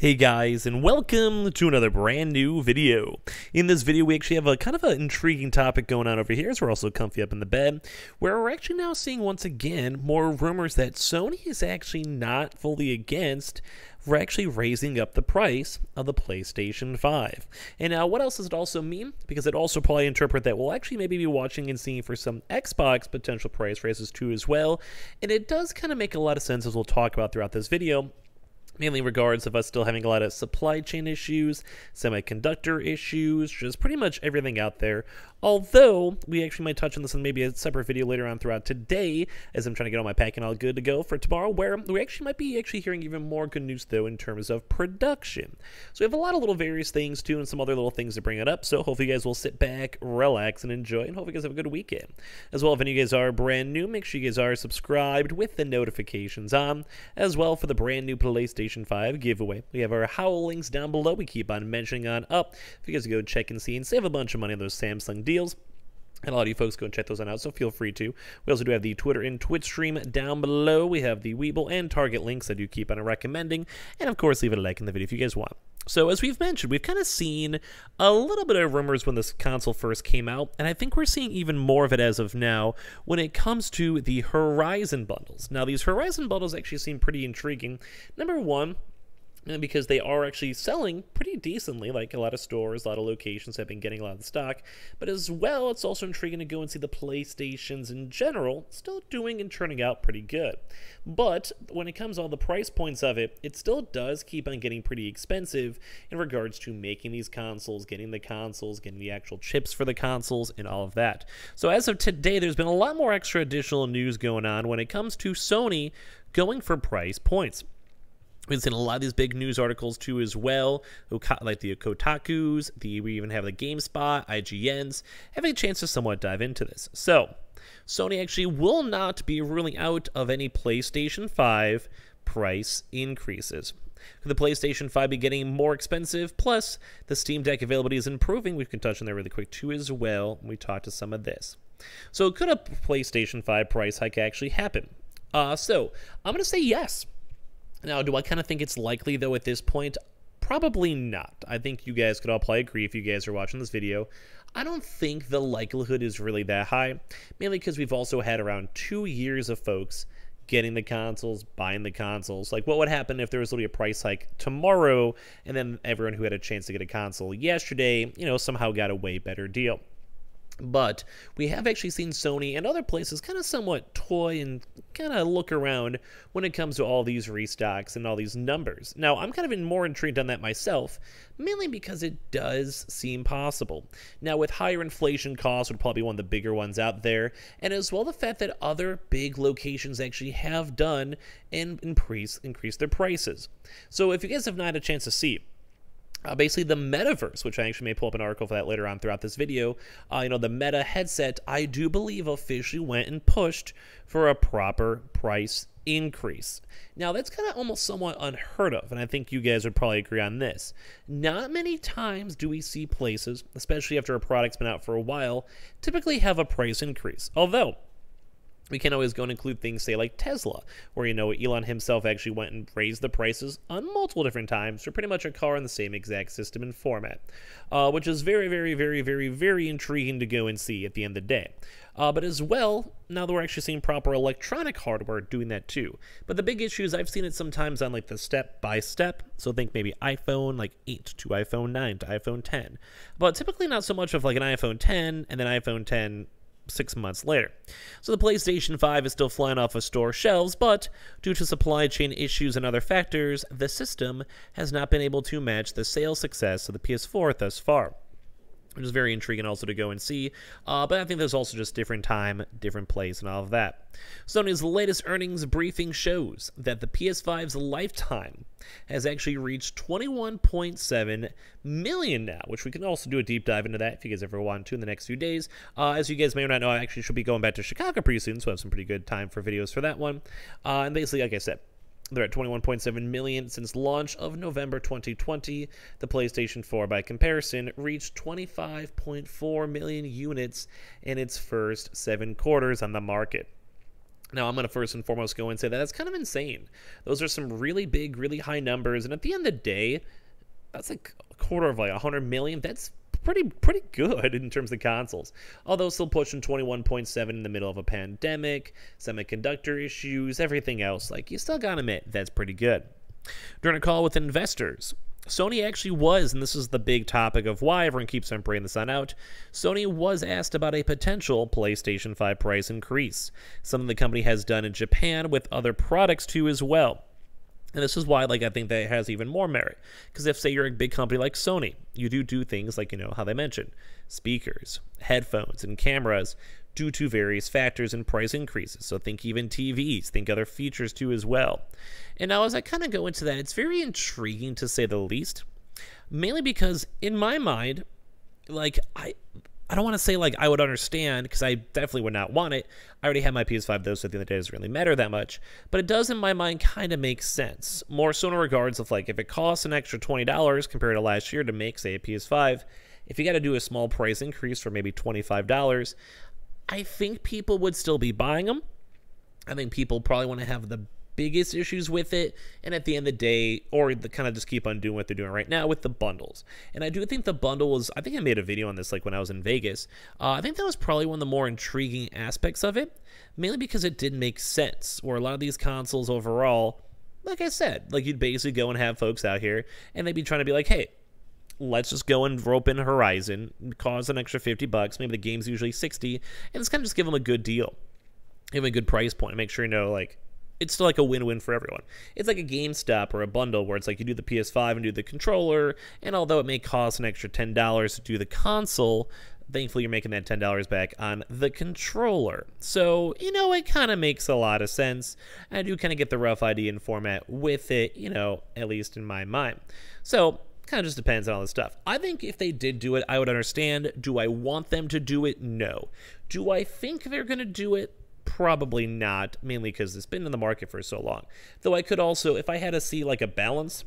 Hey guys, and welcome to another brand new video. In this video, we actually have a kind of an intriguing topic going on over here as we're also comfy up in the bed, where we're actually now seeing once again more rumors that Sony is actually not fully against we're actually raising up the price of the PlayStation 5. And now, what else does it also mean? Because it also probably interpret that we'll actually maybe be watching and seeing for some Xbox potential price raises too as well. And it does kind of make a lot of sense as we'll talk about throughout this video mainly regards of us still having a lot of supply chain issues, semiconductor issues, just pretty much everything out there. Although, we actually might touch on this in maybe a separate video later on throughout today, as I'm trying to get all my packing all good to go for tomorrow, where we actually might be actually hearing even more good news, though, in terms of production. So we have a lot of little various things, too, and some other little things to bring it up, so hopefully you guys will sit back, relax, and enjoy, and hopefully you guys have a good weekend. As well, if any of you guys are brand new, make sure you guys are subscribed with the notifications on, as well for the brand new PlayStation 5 giveaway. We have our Howl links down below, we keep on mentioning on up, if you guys go check and see and save a bunch of money on those Samsung deals. And a lot of you folks go and check those out, so feel free to. We also do have the Twitter and Twitch stream down below. We have the Webull and Target links that you keep on recommending. And of course, leave a like in the video if you guys want. So as we've mentioned, we've kind of seen a little bit of rumors when this console first came out, and I think we're seeing even more of it as of now when it comes to the Horizon bundles. Now, these Horizon bundles actually seem pretty intriguing. Number one, because they are actually selling pretty decently. Like a lot of stores, a lot of locations have been getting a lot of the stock. But as well, it's also intriguing to go and see the PlayStations in general still doing and turning out pretty good. But when it comes to all the price points of it, it still does keep on getting pretty expensive in regards to making these consoles, getting the consoles, getting the actual chips for the consoles, and all of that. So as of today, there's been a lot more extra additional news going on when it comes to Sony going for price points. We've seen a lot of these big news articles too, as well, like the Kotaku's. The we even have the GameSpot, IGN's, having a chance to somewhat dive into this. So, Sony actually will not be ruling out of any PlayStation 5 price increases. Could the PlayStation 5 be getting more expensive? Plus, the Steam Deck availability is improving. We can touch on that really quick too, as well. We talked to some of this. So, could a PlayStation 5 price hike actually happen? Uh, so, I'm going to say yes. Now, do I kind of think it's likely, though, at this point? Probably not. I think you guys could all probably agree if you guys are watching this video. I don't think the likelihood is really that high, mainly because we've also had around two years of folks getting the consoles, buying the consoles. Like, what would happen if there was literally a price hike tomorrow, and then everyone who had a chance to get a console yesterday, you know, somehow got a way better deal? But we have actually seen Sony and other places kind of somewhat toy and kind of look around when it comes to all these restocks and all these numbers. Now, I'm kind of in more intrigued on that myself, mainly because it does seem possible. Now, with higher inflation costs would probably be one of the bigger ones out there, and as well the fact that other big locations actually have done and increase, increase their prices. So if you guys have not had a chance to see uh, basically the metaverse, which I actually may pull up an article for that later on throughout this video. Uh, you know, the Meta headset, I do believe officially went and pushed for a proper price increase. Now, that's kind of almost somewhat unheard of, and I think you guys would probably agree on this. Not many times do we see places, especially after a product's been out for a while, typically have a price increase. Although, we can't always go and include things, say, like Tesla, where, you know, Elon himself actually went and raised the prices on multiple different times for pretty much a car in the same exact system and format, uh, which is very, very, very, very, very intriguing to go and see at the end of the day. Uh, but as well, now that we're actually seeing proper electronic hardware doing that too. But the big issue is I've seen it sometimes on like the step by step. So think maybe iPhone like 8 to iPhone 9 to iPhone 10. But typically not so much of like an iPhone 10 and then iPhone 10 six months later. So the PlayStation 5 is still flying off of store shelves, but due to supply chain issues and other factors, the system has not been able to match the sales success of the PS4 thus far which is very intriguing also to go and see. Uh, but I think there's also just different time, different place, and all of that. Sony's latest earnings briefing shows that the PS5's lifetime has actually reached 21.7 million now, which we can also do a deep dive into that if you guys ever want to in the next few days. Uh, as you guys may or not know, I actually should be going back to Chicago pretty soon, so I have some pretty good time for videos for that one. Uh, and basically, like I said, they're at 21.7 million since launch of November 2020. The PlayStation 4, by comparison, reached 25.4 million units in its first seven quarters on the market. Now, I'm going to first and foremost go and say that that's kind of insane. Those are some really big, really high numbers. And at the end of the day, that's like a quarter of like 100 million. That's pretty pretty good in terms of consoles. Although still pushing 21.7 in the middle of a pandemic, semiconductor issues, everything else. Like, you still got to admit, that's pretty good. During a call with investors, Sony actually was, and this is the big topic of why everyone keeps on bringing this on out. Sony was asked about a potential PlayStation 5 price increase, something the company has done in Japan with other products too as well. And this is why, like, I think that has even more merit. Because if, say, you're a big company like Sony, you do do things like, you know, how they mentioned speakers, headphones, and cameras due to various factors and price increases. So think even TVs, think other features too as well. And now, as I kind of go into that, it's very intriguing to say the least, mainly because in my mind, like, I. I don't want to say like I would understand because I definitely would not want it. I already have my PS5 though, so at the end of the day, doesn't really matter that much. But it does, in my mind, kind of make sense. More so in regards of like if it costs an extra twenty dollars compared to last year to make say a PS5, if you got to do a small price increase for maybe twenty five dollars, I think people would still be buying them. I think people probably want to have the biggest issues with it. And at the end of the day, or the kind of just keep on doing what they're doing right now with the bundles. And I do think the bundle was, I think I made a video on this like when I was in Vegas. Uh, I think that was probably one of the more intriguing aspects of it, mainly because it didn't make sense. Where a lot of these consoles overall, like I said, like you'd basically go and have folks out here and they'd be trying to be like, hey, let's just go and rope in Horizon, cause an extra 50 bucks. Maybe the game's usually 60, and it's kind of just give them a good deal. Give them a good price point. Make sure you know, like, it's still like a win-win for everyone. It's like a GameStop or a bundle where it's like you do the PS5 and do the controller, and although it may cost an extra ten dollars to do the console, thankfully you're making that ten dollars back on the controller. So you know it kind of makes a lot of sense. I do kind of get the rough idea and format with it, you know, at least in my mind. So kind of just depends on all this stuff. I think if they did do it, I would understand. Do I want them to do it? No. Do I think they're going to do it? Probably not, mainly because it's been in the market for so long. Though I could also, if I had to see like a balance,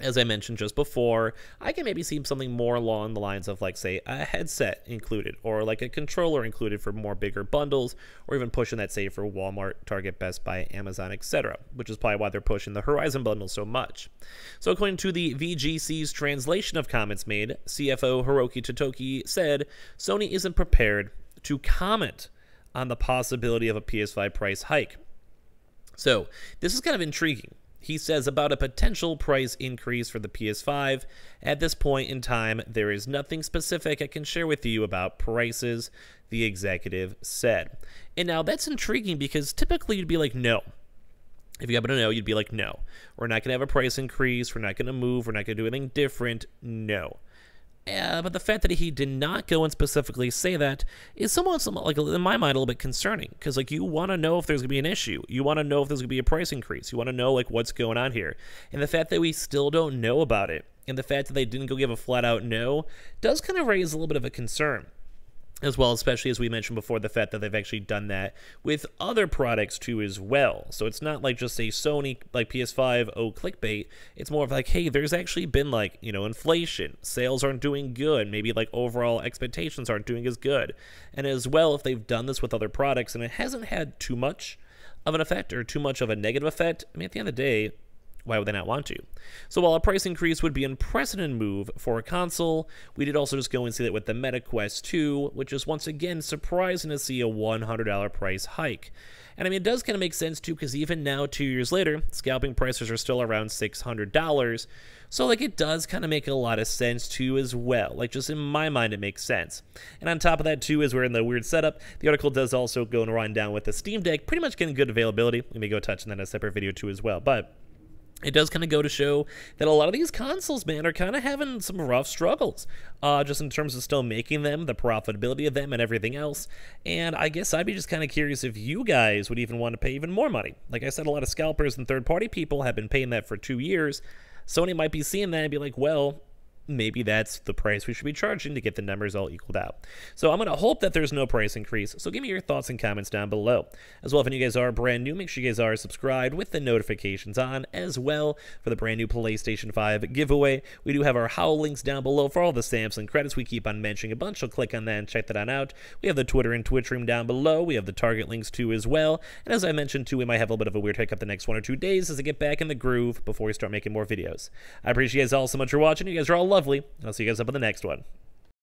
as I mentioned just before, I can maybe see something more along the lines of, like, say, a headset included, or like a controller included for more bigger bundles, or even pushing that, say, for Walmart, Target, Best Buy, Amazon, etc., which is probably why they're pushing the Horizon bundle so much. So, according to the VGC's translation of comments made, CFO Hiroki Totoki said Sony isn't prepared to comment on the possibility of a PS5 price hike. So, this is kind of intriguing. He says about a potential price increase for the PS5. At this point in time, there is nothing specific I can share with you about prices, the executive said. And now that's intriguing because typically you'd be like, no. If you happen to know, you'd be like, no, we're not going to have a price increase. We're not going to move. We're not going to do anything different. No. Uh, but the fact that he did not go and specifically say that is somewhat, somewhat like in my mind a little bit concerning. Because like you want to know if there's gonna be an issue, you want to know if there's gonna be a price increase, you want to know like what's going on here, and the fact that we still don't know about it, and the fact that they didn't go give a flat out no, does kind of raise a little bit of a concern as well, especially as we mentioned before, the fact that they've actually done that with other products too as well. So it's not like just a Sony like PS5 oh clickbait. It's more of like, hey, there's actually been like you know inflation, sales aren't doing good, maybe like overall expectations aren't doing as good, and as well if they've done this with other products and it hasn't had too much of an effect or too much of a negative effect. I mean, at the end of the day, why would they not want to? So while a price increase would be an unprecedented move for a console, we did also just go and see that with the Meta Quest 2, which is once again surprising to see a $100 price hike. And I mean, it does kind of make sense too, because even now, two years later, scalping prices are still around $600. So, like, it does kind of make a lot of sense too, as well. Like, just in my mind, it makes sense. And on top of that, too, as we're in the weird setup, the article does also go and run down with the Steam Deck pretty much getting good availability. We may go touch on that in a separate video too, as well. But it does kind of go to show that a lot of these consoles, man, are kind of having some rough struggles, uh, just in terms of still making them, the profitability of them, and everything else. And I guess I'd be just kind of curious if you guys would even want to pay even more money. Like I said, a lot of scalpers and third party people have been paying that for two years. Sony might be seeing that and be like, well, maybe that's the price we should be charging to get the numbers all equaled out. So I'm going to hope that there's no price increase. So give me your thoughts and comments down below. As well, if you guys are brand new, make sure you guys are subscribed with the notifications on as well for the brand new PlayStation 5 giveaway. We do have our Howl links down below for all the stamps and credits we keep on mentioning a bunch, so click on that and check that on out. We have the Twitter and Twitch room down below. We have the Target links too as well. And as I mentioned too, we might have a little bit of a weird hiccup the next one or two days as I get back in the groove before we start making more videos. I appreciate you guys all so much for watching. You guys are all lovely. I'll see you guys up in the next one.